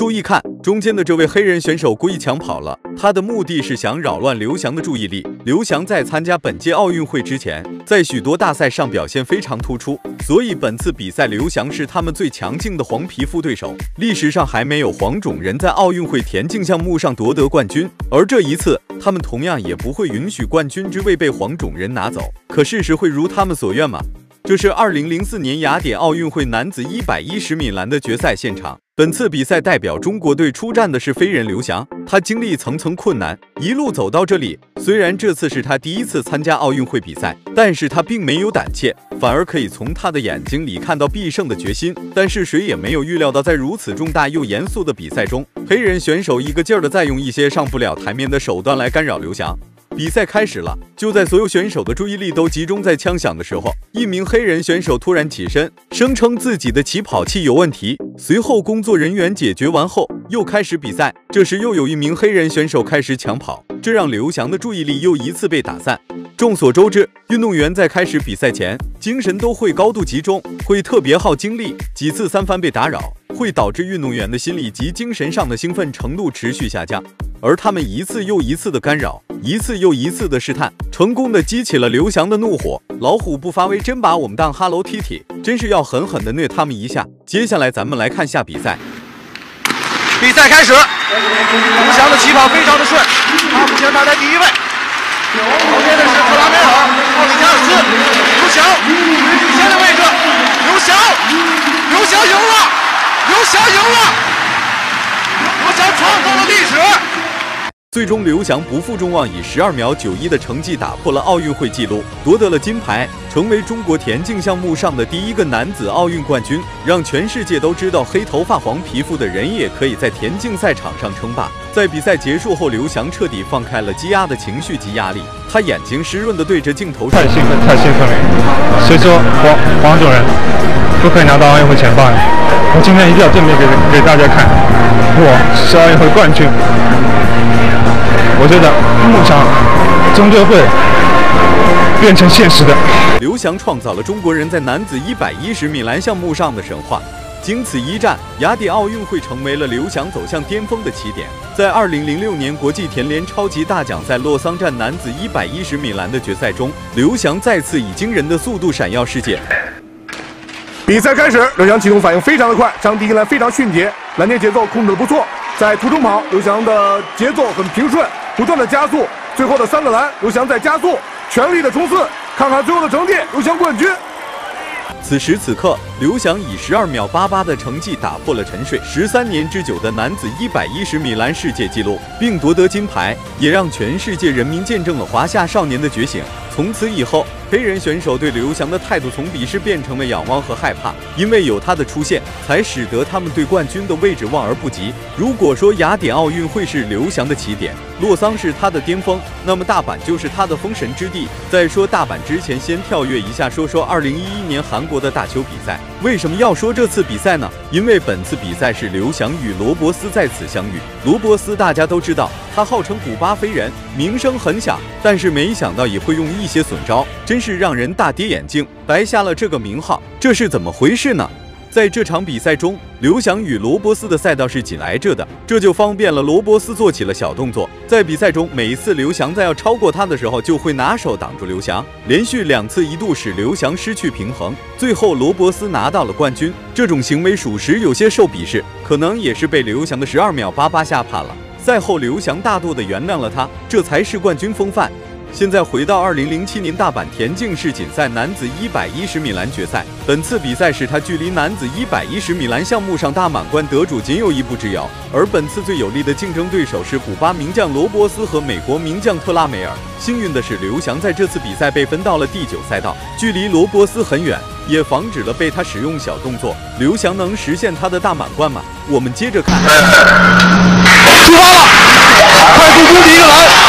注意看，中间的这位黑人选手故意抢跑了，他的目的是想扰乱刘翔的注意力。刘翔在参加本届奥运会之前，在许多大赛上表现非常突出，所以本次比赛刘翔是他们最强劲的黄皮肤对手。历史上还没有黄种人在奥运会田径项目上夺得冠军，而这一次他们同样也不会允许冠军之位被黄种人拿走。可事实会如他们所愿吗？这是二零零四年雅典奥运会男子一百一十米栏的决赛现场。本次比赛代表中国队出战的是飞人刘翔，他经历层层困难，一路走到这里。虽然这次是他第一次参加奥运会比赛，但是他并没有胆怯，反而可以从他的眼睛里看到必胜的决心。但是谁也没有预料到，在如此重大又严肃的比赛中，黑人选手一个劲儿的在用一些上不了台面的手段来干扰刘翔。比赛开始了，就在所有选手的注意力都集中在枪响的时候，一名黑人选手突然起身，声称自己的起跑器有问题。随后，工作人员解决完后，又开始比赛。这时，又有一名黑人选手开始抢跑，这让刘翔的注意力又一次被打散。众所周知，运动员在开始比赛前，精神都会高度集中，会特别耗精力。几次三番被打扰，会导致运动员的心理及精神上的兴奋程度持续下降。而他们一次又一次的干扰，一次又一次的试探，成功的激起了刘翔的怒火。老虎不发威，真把我们当 Hello Kitty，真是要狠狠的虐他们一下。接下来咱们来看下比赛。比赛开始，刘翔的起跑非常的顺，他目前排在第一位。旁边的是特拉梅尔、奥里加尔斯，刘翔领先的位置，刘翔，刘翔赢了，刘翔赢了，刘翔创造了历史。最终，刘翔不负众望，以十二秒九一的成绩打破了奥运会纪录，夺得了金牌，成为中国田径项目上的第一个男子奥运冠军，让全世界都知道黑头发、黄皮肤的人也可以在田径赛场上称霸。在比赛结束后，刘翔彻底放开了积压的情绪及压力，他眼睛湿润的对着镜头说：“太兴奋，太兴奋了！谁说黄黄种人不可以拿到奥运会前八？我今天一定要证明给给大家看，我是奥运会冠军。”我觉得梦想终究会变成现实的。刘翔创造了中国人在男子一百一十米栏项目上的神话。经此一战，雅典奥运会成为了刘翔走向巅峰的起点。在二零零六年国际田联超级大奖赛洛桑站男子一百一十米栏的决赛中，刘翔再次以惊人的速度闪耀世界。比赛开始，刘翔启动反应非常的快，上第一栏非常迅捷，拦截节奏控制的不错。在途中跑，刘翔的节奏很平顺。不断的加速，最后的三个栏，刘翔在加速，全力的冲刺，看看最后的成绩，刘翔冠军。此时此刻，刘翔以十二秒八八的成绩打破了沉睡十三年之久的男子一百一十米栏世界纪录，并夺得金牌，也让全世界人民见证了华夏少年的觉醒。从此以后，黑人选手对刘翔的态度从鄙视变成了仰望和害怕，因为有他的出现，才使得他们对冠军的位置望而不及。如果说雅典奥运会是刘翔的起点，洛桑是他的巅峰，那么大阪就是他的封神之地。在说大阪之前，先跳跃一下，说说2011年韩国的大邱比赛。为什么要说这次比赛呢？因为本次比赛是刘翔与罗伯斯在此相遇。罗伯斯大家都知道，他号称古巴飞人，名声很响，但是没想到也会用一些损招，真是让人大跌眼镜，白下了这个名号，这是怎么回事呢？在这场比赛中，刘翔与罗伯斯的赛道是紧挨着的，这就方便了罗伯斯做起了小动作。在比赛中，每一次刘翔在要超过他的时候，就会拿手挡住刘翔，连续两次一度使刘翔失去平衡。最后，罗伯斯拿到了冠军。这种行为属实有些受鄙视，可能也是被刘翔的十二秒八八吓怕了。赛后，刘翔大度地原谅了他，这才是冠军风范。现在回到二零零七年大阪田径世锦赛男子一百一十米栏决赛，本次比赛使他距离男子一百一十米栏项目上大满贯得主仅有一步之遥。而本次最有力的竞争对手是古巴名将罗伯斯和美国名将特拉梅尔。幸运的是，刘翔在这次比赛被分到了第九赛道，距离罗伯斯很远，也防止了被他使用小动作。刘翔能实现他的大满贯吗？我们接着看，出发了，快速攻击一个栏。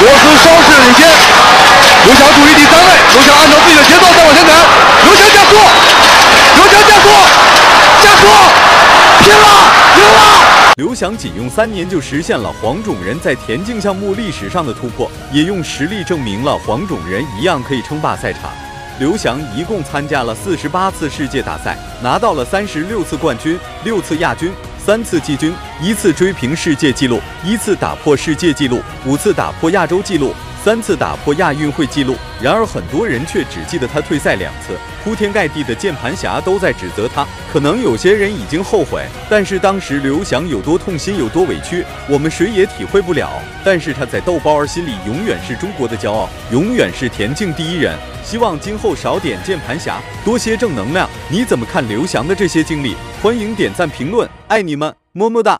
罗斯稍事领先，刘翔处于第三位。刘翔按照自己的节奏再往前赶，刘翔加速，刘翔加速，加速，拼了，赢了！刘翔仅用三年就实现了黄种人在田径项目历史上的突破，也用实力证明了黄种人一样可以称霸赛场。刘翔一共参加了四十八次世界大赛，拿到了三十六次冠军，六次亚军。三次季军，一次追平世界纪录，一次打破世界纪录，五次打破亚洲纪录。三次打破亚运会纪录，然而很多人却只记得他退赛两次。铺天盖地的键盘侠都在指责他，可能有些人已经后悔，但是当时刘翔有多痛心，有多委屈，我们谁也体会不了。但是他在豆包儿心里永远是中国的骄傲，永远是田径第一人。希望今后少点键盘侠，多些正能量。你怎么看刘翔的这些经历？欢迎点赞评论，爱你们，么么哒。